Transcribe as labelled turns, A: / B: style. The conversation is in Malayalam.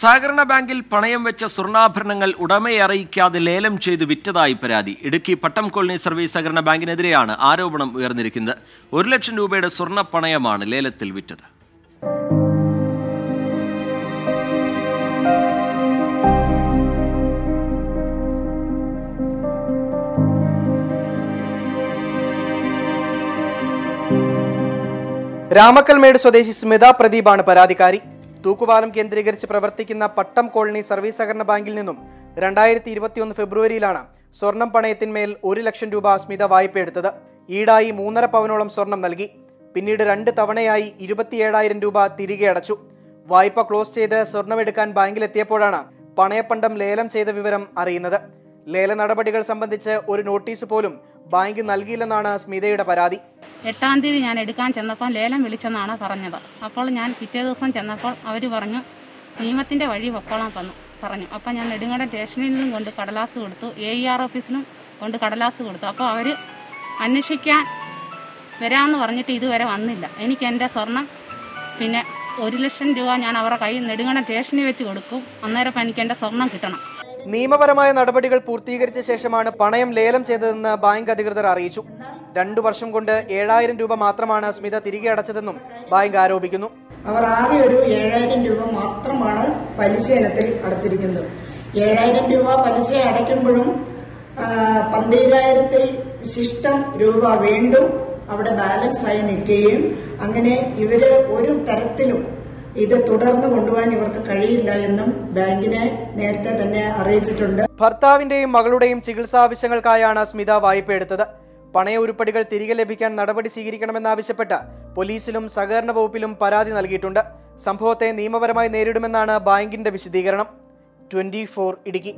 A: സഹകരണ ബാങ്കിൽ പണയം വെച്ച സ്വർണാഭരണങ്ങൾ ഉടമയെ അറിയിക്കാതെ ലേലം ചെയ്ത് വിറ്റതായി പരാതി. ഇടുക്കി പട്ടം കോളനി സർവീസ് സഹകരണ ബാങ്കിനെതിരെയാണ് ആരോപണം ഉയർന്നിരിക്കുന്നത്. ഒരു ലക്ഷം രൂപയുടെ സ്വർണ പണയമാണ് ലേലത്തിൽ വിറ്റത്.
B: രാമക്കൽമേട് സ്വദേശി സ്മിത പ്രദീപാണ് പരാതിക്കാരി. തൂക്കുപാലം കേന്ദ്രീകരിച്ച് പ്രവർത്തിക്കുന്ന പട്ടം കോളനി സർവീസ് സഹകരണ ബാങ്കിൽ നിന്നും രണ്ടായിരത്തി ഇരുപത്തിയൊന്ന് ഫെബ്രുവരിയിലാണ് സ്വർണം പണയത്തിന്മേൽ ഒരു ലക്ഷം രൂപ സ്മിത വായ്പയെടുത്തത് ഈടായി മൂന്നര പവനോളം സ്വർണം നൽകി. പിന്നീട് രണ്ട് തവണയായി ഇരുപത്തിയേഴായിരം രൂപ തിരികെ അടച്ചു. വായ്പ ക്ലോസ് ചെയ്ത് സ്വർണമെടുക്കാൻ ബാങ്കിലെത്തിയപ്പോഴാണ് പണയപ്പണ്ടം ലേലം ചെയ്ത വിവരം അറിയുന്നത്. ലേല നടപടികൾ സംബന്ധിച്ച് ഒരു നോട്ടീസ് പോലും ബാങ്ക് നൽകിയില്ലെന്നാണ് സ്മിതയുടെ പരാതി.
C: എട്ടാം തീയതി ഞാൻ എടുക്കാൻ ചെന്നപ്പോൾ ലേലം വിളിച്ചെന്നാണ് പറഞ്ഞത്. അപ്പോൾ ഞാൻ പിറ്റേ ദിവസം ചെന്നപ്പോൾ അവർ പറഞ്ഞു നിയമത്തിന്റെ വഴി പൊക്കോളാൻ വന്നു പറഞ്ഞു. അപ്പോൾ ഞാൻ നെടുങ്കണ്ടം സ്റ്റേഷനിലും കൊണ്ട് കടലാസ് കൊടുത്തു എ ഇ ആർ ഓഫീസിലും കൊണ്ട് കടലാസ് കൊടുത്തു. അപ്പോൾ അവർ അന്വേഷിക്കാൻ വരാമെന്ന് പറഞ്ഞിട്ട് ഇതുവരെ വന്നില്ല. എനിക്ക് എന്റെ സ്വർണം പിന്നെ ഒരു ലക്ഷം രൂപ ഞാൻ അവരുടെ കയ്യിൽ നെടുങ്ങണ സ്റ്റേഷനിൽ വെച്ച് കൊടുക്കും. അന്നേരം എനിക്ക് എന്റെ സ്വർണം കിട്ടണം.
B: നിയമപരമായ നടപടികൾ പൂർത്തീകരിച്ച ശേഷമാണ് പണയം ലേലം ചെയ്തതെന്ന് ബാങ്ക് അധികൃതർ അറിയിച്ചു. രണ്ടു വർഷം കൊണ്ട് ഏഴായിരം രൂപ മാത്രമാണ് സ്മിത തിരികെ അടച്ചതെന്നും ബാങ്ക് ആരോപിക്കുന്നു.
D: അവർ ആകെ ഒരു ഏഴായിരം രൂപ മാത്രമാണ് പലിശ ഇനത്തിൽ അടച്ചിരിക്കുന്നത്. ഏഴായിരം രൂപ പലിശ അടയ്ക്കുമ്പോഴും പന്തീരായിരത്തിൽ ശിഷ്ടം രൂപ വീണ്ടും അവിടെ ബാലൻസ് ആയി നിൽക്കുകയും അങ്ങനെ ഇവർ ഒരു തരത്തിലും ഇത് തുടർന്ന് കൊണ്ടുപോകാൻ ഇവർക്ക് കഴിയില്ല എന്നും ബാങ്കിനെ നേരത്തെ തന്നെ അറിയിച്ചിട്ടുണ്ട്.
B: ഭർത്താവിന്റെയും മകളുടെയും ചികിത്സാ ആവശ്യങ്ങൾക്കായാണ് സ്മിത വായ്പ എടുത്തത്. പണയ ഉരുപ്പടികൾ തിരികെ ലഭിക്കാൻ നടപടി സ്വീകരിക്കണമെന്നാവശ്യപ്പെട്ട് പോലീസിലും സഹകരണ വകുപ്പിലും പരാതി നൽകിയിട്ടുണ്ട്. സംഭവത്തെ നിയമപരമായി നേരിടുമെന്നാണ് ബാങ്കിന്റെ വിശദീകരണം. ട്വന്റി ഇടുക്കി.